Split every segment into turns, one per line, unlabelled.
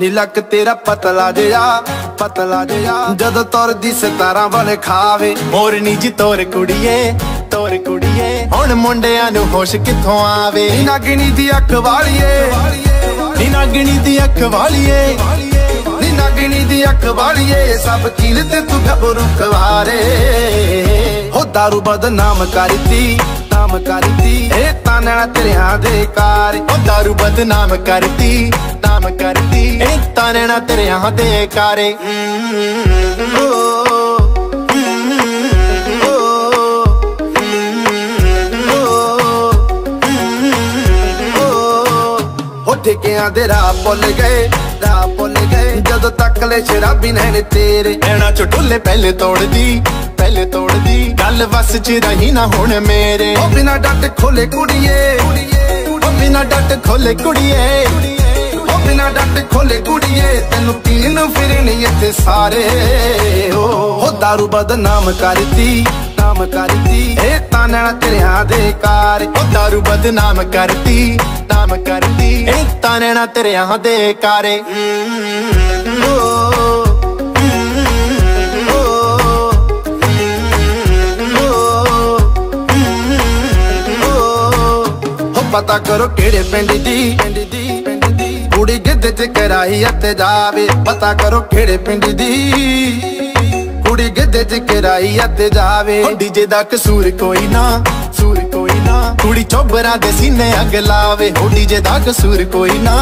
ਨੀ ਲੱਕ ਤੇਰਾ ਪਤਲਾ ਜਿਆ ਪਤਲਾ ਜਿਆ ਜਦੋਂ ਤੁਰਦੀ ਸਤਾਰਾਂ ਵੱਲ ਖਾਵੇ।
ਮੋਰਨੀ ਜੀ ਤੋਰ ਕੁੜੀਏ ਤੋਰ ਕੁੜੀਏ। ਹੁਣ ਮੁੰਡਿਆਂ ਨੂੰ ਹੋਸ਼ ਕਿੱਥੋਂ ਆਵੇ?
ਨੀ ਨਾਗਣੀ ਦੀ ਅੱਖ ਵਾਲੀਏ।
ਨੀ ਨਾਗਣੀ ਦੀ ਅੱਖ ਵਾਲੀਏ।
ਨੀ ਨਾਗਣੀ ਦੀ ਅੱਖ ਵਾਲੀਏ। ਸਭ ਕੀਲ ਤੇ ਤੂੰ ਘਬਰੂ ਕਵਾਰੇ ਹੋ ਦਾਰੂ ਬਦਨਾਮ ਕਰਤੀ, ਨਾਮ ਕਰਤੀ। ਇਹ ਤਾਨਣਾ ਤੇਰਿਆਂ ਦੇ ਕਾਰ
ਉਹ ਦਾਰੂ ਬਦਨਾਮ ਕਰਤੀ, ਨਾਮ ਇਹ ਤਾਨਣਾ ਤੇਰਿਆਂ ਦੇ ਕਾਰੇ।
ਹੋ ਠੇਕਿਆਂ ਦੇ ਰਾਹ ਭੁੱਲ ਗਏ, ਰਾਹ ਭੁੱਲ ਗਏ। ਜਦੋਂ ਤੱਕ ਲੈ ਸ਼ਰਾਬੀ ਨੈਣ ਤੇਰੇ।
ਐਣਾ ਚ ਢੁੱਲੇ ਪਹਿਲੇ ਤੋੜਦੀ ਪਹਿਲੇ ਤੋੜਦੀ। ਗੱਲ ਵਸ ਚ ਰਹੀ ਨਾ ਹੁਣ ਮੇਰੇ।
ਉਹ ਬਿਨਾ ਡੱਟ ਖੋਲੇ ਕੁੜੀਏ,
ਉਹ ਬਿਨਾ ਡੱਟ ਖੋਲੇ ਕੁੜੀਏ।
ਉਹ ਬਿਨਾ ਡੱਟ ਖੋਲੇ ਕੁੜੀਏ ਤੈਨੂੰ ਪੀਣ ਫਿਰਨੀ ਇੱਥੇ ਸਾਰੇ ਹੋ ਦਾਰੂ ਬਦਨਾਮ ਕਰਤੀ ਨਾਮ ਕਰਤੀ ਇਹ ਤਾਨਣਾ ਤੇਰਿਆਂ ਦੇ ਕਾਰ
ਉਹ ਦਾਰੂ ਬਦਨਾਮ ਕਰਤੀ ਨਾਮ ਕਰਤੀ ਇਹ ਤਾਨਣਾ ਤੇਰਿਆਂ ਦੇ ਕਾਰੇ
ਪਤਾ ਕਰੋ ਕਿਹੜੇ ਪਿੰਡ ਦੀ ਪਿੰਡ ਦੀ ਕੁੜੀ ਗਿੱਧੇ ਤੇ ਕਰਾਈ ਅਤੇ ਜਾਵੇ। ਪਤਾ ਕਰੋ ਕਿਹੜੇ ਪਿੰਡ ਦੀ ਕੁੜੀ ਗਿੱਧੇ ਤੇ ਕਰਾਈ ਅਤੇ ਜਾਵੇ।
ਡੀਜੇ ਦਾ ਕਸੂਰ ਕੋਈ ਨਾ ਸੂਰ ਕੋਈ ਨਾ। ਕੁੜੀ ਚੋਬਰਾਂ ਦੇ ਸੀਨੇ ਅੱਗ ਲਾਵੇ। ਉਹ ਡੀਜੇ ਦਾ ਕਸੂਰ ਕੋਈ ਨਾ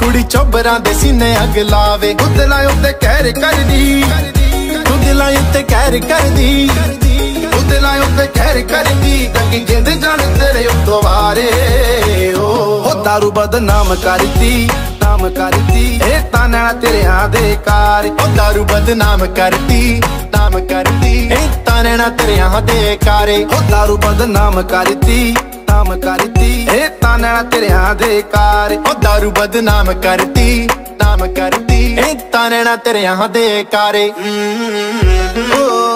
ਕੁੜੀ ਚੋਬਰਾਂ ਦੇ ਸੀਨੇ ਅੱਗ ਲਾਵੇ।
ਉਦਲਾ ਉੱਤੇ ਕਹਿਰ ਕਰਦੀ
ਤੂੰ ਦਿਲਾਂ ਉੱਤੇ ਕਹਿਰ ਕਰਦੀ।
ਹੋ ਦਾਰੂ ਬਦਨਾਮ ਕਰਦੀ ਨਾਮ ਕਰਦੀ ਇਹ ਤਾਨਣਾ ਤੇਰਿਆਂ ਦੇ ਕਾਰ
ਉਹ ਦਾਰੂ ਬਦਨਾਮ ਕਰਤੀ ਨਾਮ ਕਰਤੀ ਇਹ ਤਾਨਣਾ ਤੇਰਿਆਂ ਦੇ ਕਾਰੇ
ਹੋ ਦਾਰੂ ਬਦਨਾਮ ਕਰਦੀ ਨਾਮ ਕਰਦੀ ਇਹ ਤਾਨਣਾ ਤੇਰਿਆਂ ਦੇ ਕਾਰ
ਉਹ ਦਾਰੂ ਬਦਨਾਮ ਕਰਤੀ ਨਾਮ ਕਰਤੀ ਇਹ ਤਾਨਣਾ ਤੇਰਿਆਂ ਦੇ ਕਾਰੇ
ਓ